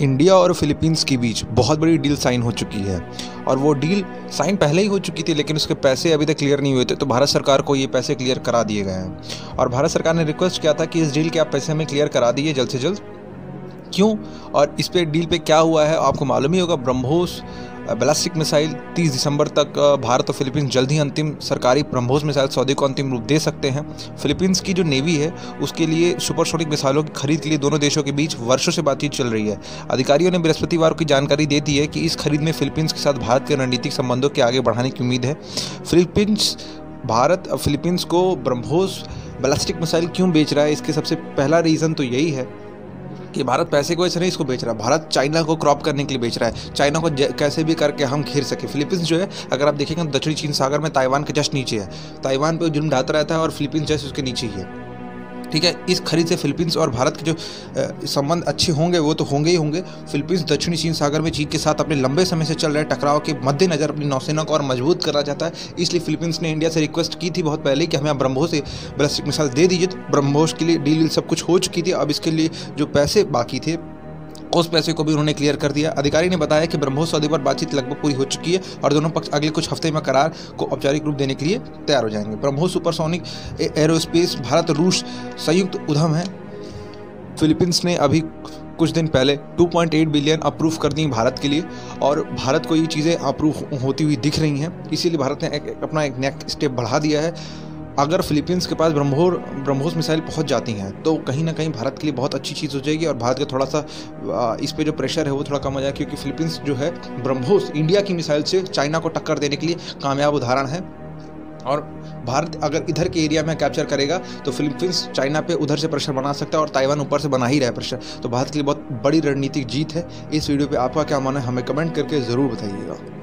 India और Philippines के बीच बहुत बड़ी डील साइन हो चुकी है। और वो डील साइन पहले ही हो चुकी थी, लेकिन उसके पैसे अभी तक क्लियर नहीं हुए थे तो भारत सरकार को ये पैसे क्लियर करा दिए गए हैं। और भारत सरकार ने रिक्वेस्ट किया था कि इस डील के आप पैसे हमें क्लियर करा दिए जल्द से जल्द। क्यों? और इस पर डील पर क्या हुआ है, आपको मालूम ही होगा, ब्रह्मोस बैलिस्टिक मिसाइल 30 दिसंबर तक भारत और फिलीपींस जल्द ही अंतिम सरकारी ब्रह्मोस मिसाइल सौदे को अंतिम रूप दे सकते हैं। फिलीपींस की जो नेवी है, उसके लिए सुपरसोनिक मिसाइलों की खरीद के लिए दोनों देशों के बीच वर्षों से बातचीत चल रही है। अधिकारियों ने बृहस्पतिवार की जानकारी दे दी है कि इस खरीद में फिलीपींस के साथ भारत के रणनीतिक संबंधों के आगे बढ़ाने की उम्मीद है। फिलीपींस, भारत फिलीपींस को ब्रह्मोस बैलिस्टिक मिसाइल क्यों बेच रहा है? इसके सबसे पहला रीज़न तो यही है कि भारत पैसे को ऐसे नहीं इसको बेच रहा है भारत चाइना को क्रॉप करने के लिए बेच रहा है। चाइना को कैसे भी करके हम घेर सके। फिलीपींस जो है, अगर आप देखेंगे दक्षिणी चीन सागर में ताइवान के जस्ट नीचे है। ताइवान पर जुर्म ढाता रहता है और फिलीपींस जस्ट उसके नीचे ही है। ठीक है, इस खरीद से फिलीपींस और भारत के जो संबंध अच्छे होंगे, वो तो होंगे ही होंगे। फिलीपींस दक्षिणी चीन सागर में चीन के साथ अपने लंबे समय से चल रहे टकराव के मद्देनजर अपनी नौसेना को और मज़बूत करना चाहता है। इसलिए फिलीपींस ने इंडिया से रिक्वेस्ट की थी बहुत पहले कि हमें ब्रह्मोस से मिसाइल दे दीजिए। तो ब्रह्मोस के लिए डील सब कुछ हो चुकी थी। अब इसके लिए जो पैसे बाकी थे उस पैसे को भी उन्होंने क्लियर कर दिया। अधिकारी ने बताया कि ब्रह्मोस सौदे पर बातचीत लगभग पूरी हो चुकी है और दोनों पक्ष अगले कुछ हफ़्ते में करार को औपचारिक रूप देने के लिए तैयार हो जाएँगे। ब्रह्मोस सुपरसोनिक एरोस्पेस भारत रूस संयुक्त उद्यम है। फिलीपींस ने अभी कुछ दिन पहले 2.8 बिलियन अप्रूव कर दी भारत के लिए और भारत को ये चीज़ें अप्रूव होती हुई दिख रही हैं। इसीलिए भारत ने एक, अपना एक नेक्स्ट स्टेप बढ़ा दिया है। अगर फिलीपींस के पास ब्रह्मोर, ब्रह्मोस मिसाइल पहुँच जाती हैं तो कहीं ना कहीं भारत के लिए बहुत अच्छी चीज़ हो जाएगी और भारत का थोड़ा सा इस पर जो प्रेशर है वो थोड़ा कम हो जाएगा क्योंकि फिलीपींस जो है ब्रह्मोस इंडिया की मिसाइल से चाइना को टक्कर देने के लिए कामयाब उदाहरण है। और भारत अगर इधर के एरिया में कैप्चर करेगा तो फिलीपींस चाइना पे उधर से प्रेशर बना सकता है और ताइवान ऊपर से बना ही रहा है प्रेशर तो भारत के लिए बहुत बड़ी रणनीतिक जीत है। इस वीडियो पे आपका क्या मानना है, हमें कमेंट करके ज़रूर बताइएगा।